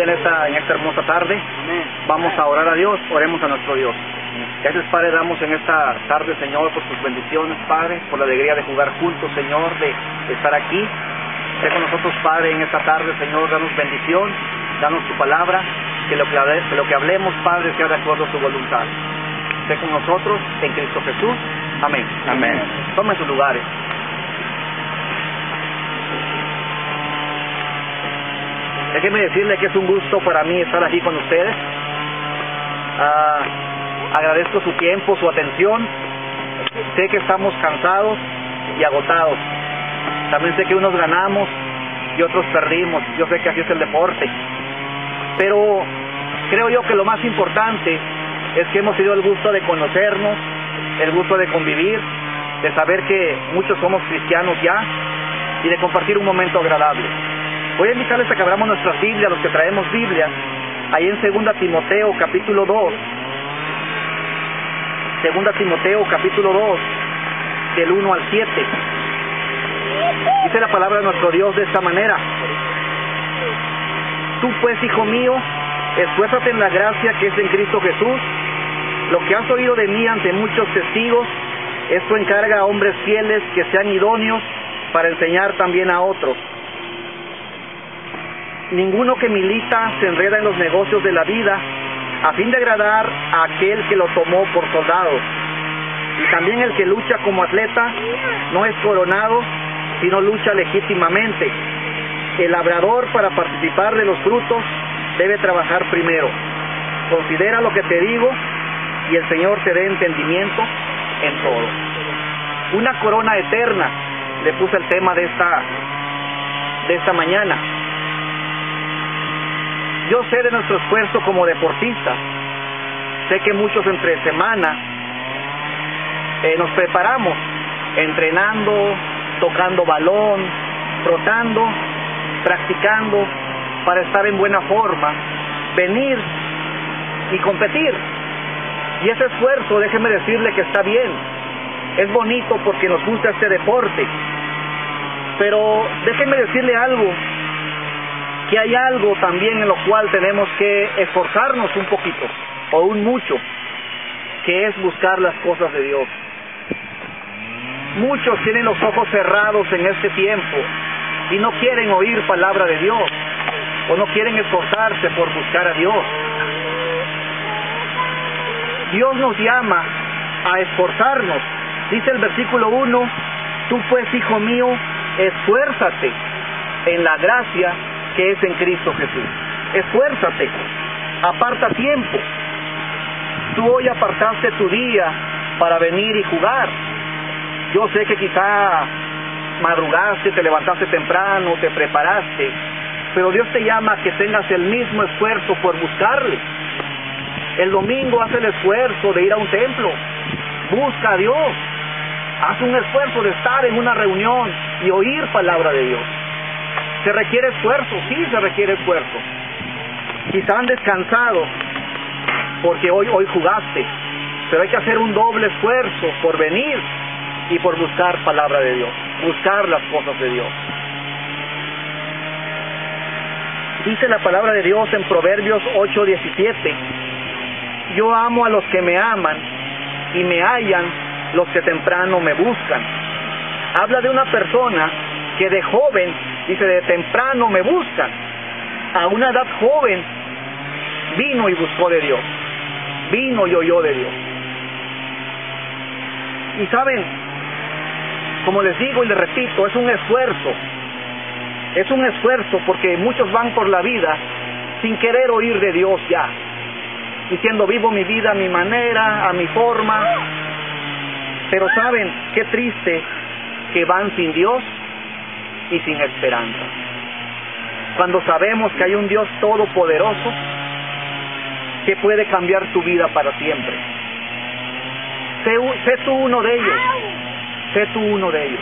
en esta, en esta hermosa tarde. Vamos a orar a Dios, oremos a nuestro Dios. Gracias, Padre, damos en esta tarde, Señor, por tus bendiciones, Padre, por la alegría de jugar juntos, Señor, de, estar aquí. Sé con nosotros, Padre, en esta tarde, Señor, danos bendición, danos tu palabra, que lo que, que lo que hablemos, Padre, sea de acuerdo a tu voluntad. Sé con nosotros, en Cristo Jesús. Amén. Amén. Tomen sus lugares. Déjenme decirle que es un gusto para mí estar aquí con ustedes. Ah, agradezco su tiempo, su atención. Sé que estamos cansados y agotados. También sé que unos ganamos y otros perdimos. Yo sé que así es el deporte. Pero creo yo que lo más importante es que hemos tenido el gusto de conocernos, el gusto de convivir, de saber que muchos somos cristianos ya y de compartir un momento agradable. Voy a invitarles a que abramos nuestras Biblias, los que traemos Biblia, ahí en 2 Timoteo capítulo 2. 2 Timoteo capítulo 2, del 1 al 7. Dice la palabra de nuestro Dios de esta manera. Tú pues, hijo mío, esfuérzate en la gracia que es en Cristo Jesús. Lo que has oído de mí ante muchos testigos, esto encarga a hombres fieles que sean idóneos para enseñar también a otros. Ninguno que milita se enreda en los negocios de la vida a fin de agradar a aquel que lo tomó por soldado. Y también el que lucha como atleta no es coronado, sino lucha legítimamente. El labrador para participar de los frutos debe trabajar primero. Considera lo que te digo y el Señor te dé entendimiento en todo. Una corona eterna, le puse el tema de esta, de esta mañana. Yo sé de nuestro esfuerzo como deportistas. Sé que muchos entre semana eh, nos preparamos entrenando, tocando balón, trotando, practicando para estar en buena forma, venir y competir. Y ese esfuerzo, déjeme decirle que está bien, es bonito porque nos gusta este deporte. Pero déjeme decirle algo, que hay algo también en lo cual tenemos que esforzarnos un poquito, o un mucho, que es buscar las cosas de Dios. Muchos tienen los ojos cerrados en este tiempo y no quieren oír palabra de Dios, o no quieren esforzarse por buscar a Dios. Dios nos llama a esforzarnos. Dice el versículo 1, tú pues, hijo mío, esfuérzate en la gracia que es en Cristo Jesús. Esfuérzate, aparta tiempo. Tú hoy apartaste tu día para venir y jugar. Yo sé que quizá madrugaste, te levantaste temprano, te preparaste, pero Dios te llama a que tengas el mismo esfuerzo por buscarle. El domingo haz el esfuerzo de ir a un templo, busca a Dios, haz un esfuerzo de estar en una reunión y oír palabra de Dios. ¿Se requiere esfuerzo? Sí, se requiere esfuerzo. Quizá han descansado porque hoy, hoy jugaste, pero hay que hacer un doble esfuerzo por venir y por buscar palabra de Dios, buscar las cosas de Dios. Dice la palabra de Dios en Proverbios 8:17, yo amo a los que me aman y me hallan los que temprano me buscan. Habla de una persona que de joven Dice, de temprano me buscan. A una edad joven vino y buscó de Dios. Vino y oyó de Dios. Y saben, como les digo y les repito, es un esfuerzo. Es un esfuerzo porque muchos van por la vida sin querer oír de Dios ya. Diciendo, vivo mi vida a mi manera, a mi forma. Pero saben, qué triste que van sin Dios y sin esperanza. Cuando sabemos que hay un Dios todopoderoso que puede cambiar tu vida para siempre. Sé, tú uno de ellos. Sé tú uno de ellos.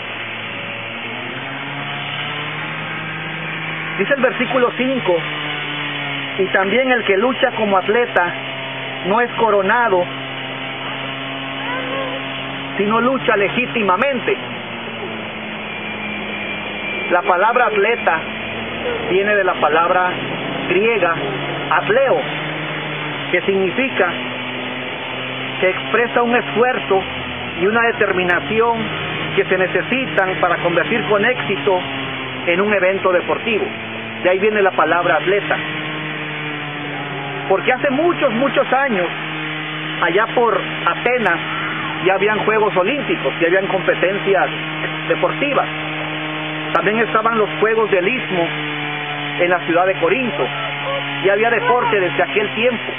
Dice el versículo 5, y también el que lucha como atleta no es coronado, sino lucha legítimamente. La palabra atleta viene de la palabra griega atleo, que significa que expresa un esfuerzo y una determinación que se necesitan para convertir con éxito en un evento deportivo. De ahí viene la palabra atleta. Porque hace muchos, muchos años, allá por Atenas, ya habían Juegos Olímpicos, ya habían competencias deportivas. También estaban los Juegos del Istmo en la ciudad de Corinto. Ya había deporte desde aquel tiempo.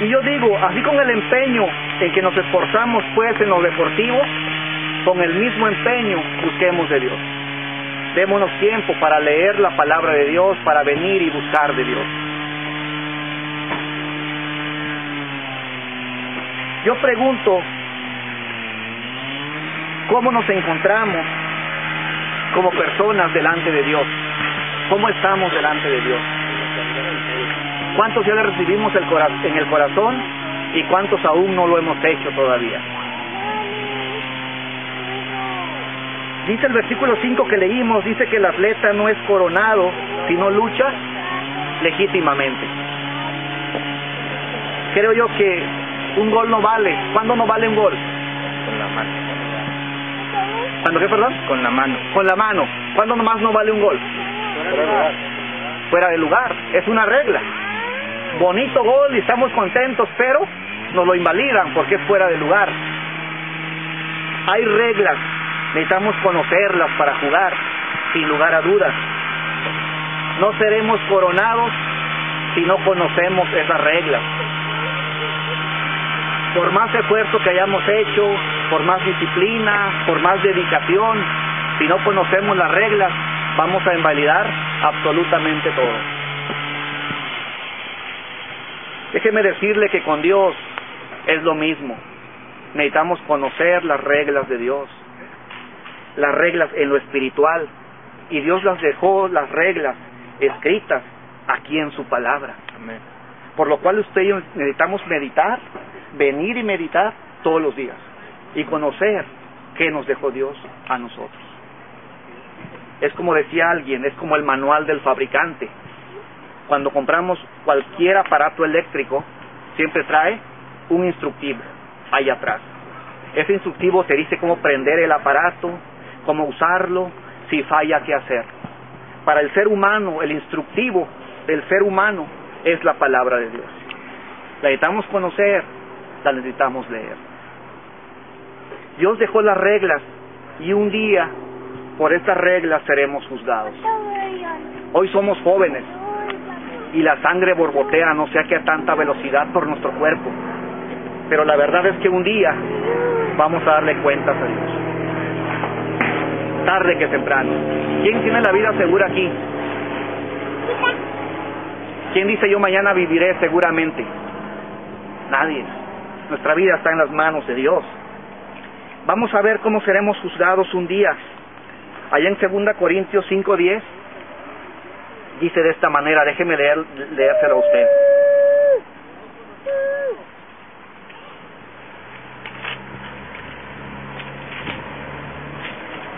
Y yo digo, así con el empeño en que nos esforzamos pues en lo deportivo, con el mismo empeño busquemos de Dios. Démonos tiempo para leer la palabra de Dios, para venir y buscar de Dios. Yo pregunto, ¿cómo nos encontramos como personas delante de Dios? ¿Cómo estamos delante de Dios? ¿Cuántos ya le recibimos el en el corazón y cuántos aún no lo hemos hecho todavía? Dice el versículo 5 que leímos, dice que el atleta no es coronado, sino lucha legítimamente. Creo yo que un gol no vale. ¿Cuándo no vale un gol? Con la mano. ¿Cuándo qué, perdón? Con la mano. Con la mano. ¿Cuándo nomás no vale un gol? Fuera de lugar. Fuera de lugar. Es una regla bonito gol y estamos contentos, pero nos lo invalidan porque es fuera de lugar. Hay reglas, necesitamos conocerlas para jugar, sin lugar a dudas. No seremos coronados si no conocemos esas reglas. Por más esfuerzo que hayamos hecho, por más disciplina, por más dedicación, si no conocemos las reglas, vamos a invalidar absolutamente todo. Déjeme decirle que con Dios es lo mismo. Necesitamos conocer las reglas de Dios, las reglas en lo espiritual. Y Dios las dejó, las reglas escritas aquí en su palabra. Por lo cual usted y yo necesitamos meditar, venir y meditar todos los días y conocer qué nos dejó Dios a nosotros. Es como decía alguien, es como el manual del fabricante cuando compramos cualquier aparato eléctrico, siempre trae un instructivo ahí atrás. Ese instructivo te dice cómo prender el aparato, cómo usarlo, si falla, qué hacer. Para el ser humano, el instructivo del ser humano es la palabra de Dios. La necesitamos conocer, la necesitamos leer. Dios dejó las reglas y un día por estas reglas seremos juzgados. Hoy somos jóvenes, y la sangre borbotea no sé a tanta velocidad por nuestro cuerpo. Pero la verdad es que un día vamos a darle cuentas a Dios. Tarde que temprano. ¿Quién tiene la vida segura aquí? ¿Quién dice yo mañana viviré seguramente? Nadie. Nuestra vida está en las manos de Dios. Vamos a ver cómo seremos juzgados un día. Allá en 2 Corintios 5:10 dice de esta manera, déjeme leer, leérselo a usted.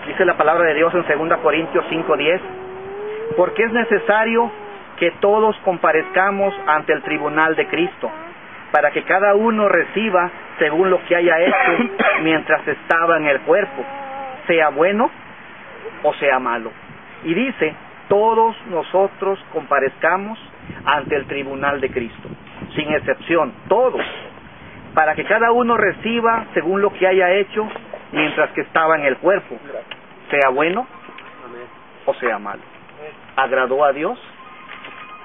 Dice la palabra de Dios en 2 Corintios 5:10, porque es necesario que todos comparezcamos ante el tribunal de Cristo, para que cada uno reciba según lo que haya hecho mientras estaba en el cuerpo, sea bueno o sea malo. Y dice, todos nosotros comparezcamos ante el tribunal de Cristo, sin excepción, todos, para que cada uno reciba según lo que haya hecho mientras que estaba en el cuerpo, sea bueno o sea malo. ¿Agradó a Dios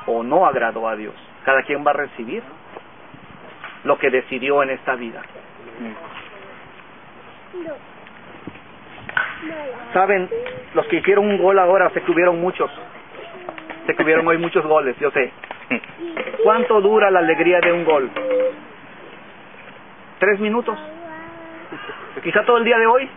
o no agradó a Dios? Cada quien va a recibir lo que decidió en esta vida. Saben, los que hicieron un gol ahora, sé que hubieron muchos. Sé que hubieron hoy muchos goles, yo sé. ¿Cuánto dura la alegría de un gol? ¿Tres minutos? Quizá todo el día de hoy.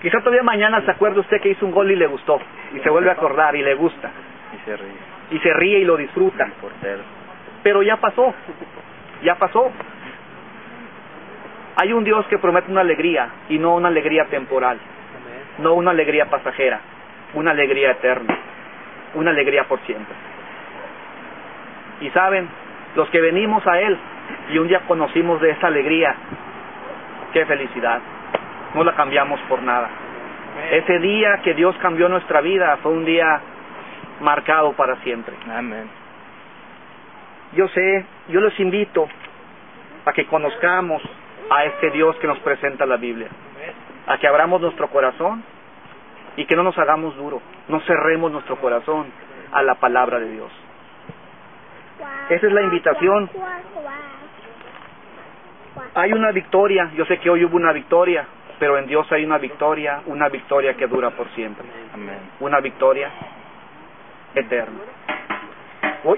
Quizá todavía mañana se acuerde usted que hizo un gol y le gustó. Y se vuelve a acordar y le gusta. Y se ríe. Y se ríe y lo disfruta. Pero ya pasó. Ya pasó. Hay un Dios que promete una alegría y no una alegría temporal, no una alegría pasajera, una alegría eterna, una alegría por siempre. Y saben, los que venimos a Él y un día conocimos de esa alegría, qué felicidad, no la cambiamos por nada. Ese día que Dios cambió nuestra vida fue un día marcado para siempre. Amén. Yo sé, yo los invito a que conozcamos a este Dios que nos presenta la Biblia, a que abramos nuestro corazón y que no nos hagamos duro, no cerremos nuestro corazón a la palabra de Dios. Esa es la invitación. Hay una victoria, yo sé que hoy hubo una victoria, pero en Dios hay una victoria, una victoria que dura por siempre, una victoria eterna.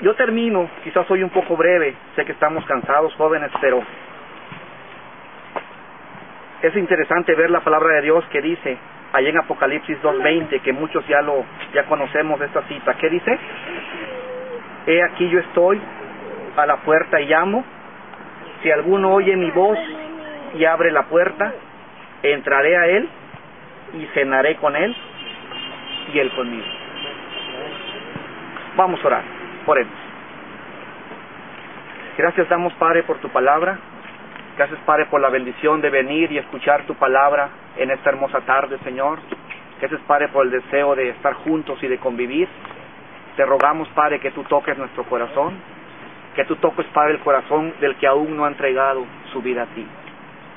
Yo termino, quizás soy un poco breve, sé que estamos cansados jóvenes, pero es interesante ver la palabra de Dios que dice allá en Apocalipsis 2.20, que muchos ya lo ya conocemos esta cita. ¿Qué dice? He aquí yo estoy a la puerta y llamo. Si alguno oye mi voz y abre la puerta, entraré a él y cenaré con él y él conmigo. Vamos a orar, oremos. Gracias damos Padre por tu palabra. Gracias Padre por la bendición de venir y escuchar tu palabra en esta hermosa tarde, Señor. Gracias Padre por el deseo de estar juntos y de convivir. Te rogamos Padre que tú toques nuestro corazón, que tú toques Padre el corazón del que aún no ha entregado su vida a ti.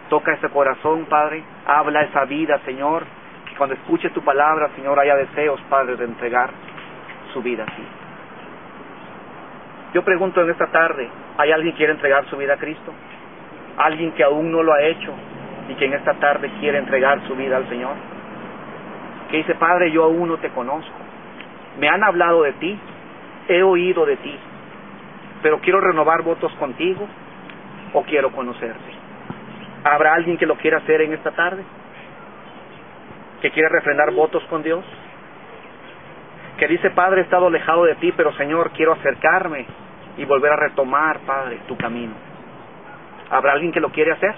Toca ese corazón, Padre, habla esa vida, Señor, que cuando escuche tu palabra, Señor, haya deseos, Padre, de entregar su vida a ti. Yo pregunto en esta tarde, ¿hay alguien que quiere entregar su vida a Cristo? ¿Alguien que aún no lo ha hecho y que en esta tarde quiere entregar su vida al Señor? Que dice, Padre, yo aún no te conozco. Me han hablado de ti, he oído de ti, pero quiero renovar votos contigo o quiero conocerte. ¿Habrá alguien que lo quiera hacer en esta tarde? ¿Que quiere refrendar votos con Dios? Que dice, Padre, he estado alejado de ti, pero Señor, quiero acercarme y volver a retomar, Padre, tu camino. ¿Habrá alguien que lo quiere hacer?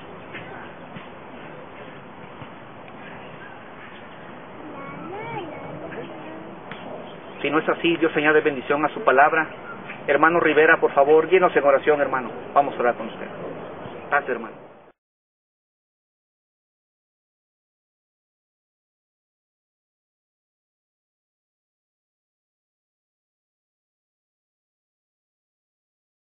Si no es así, Dios añade bendición a su palabra. Hermano Rivera, por favor, llenos en oración, hermano. Vamos a orar con usted. Gracias, hermano.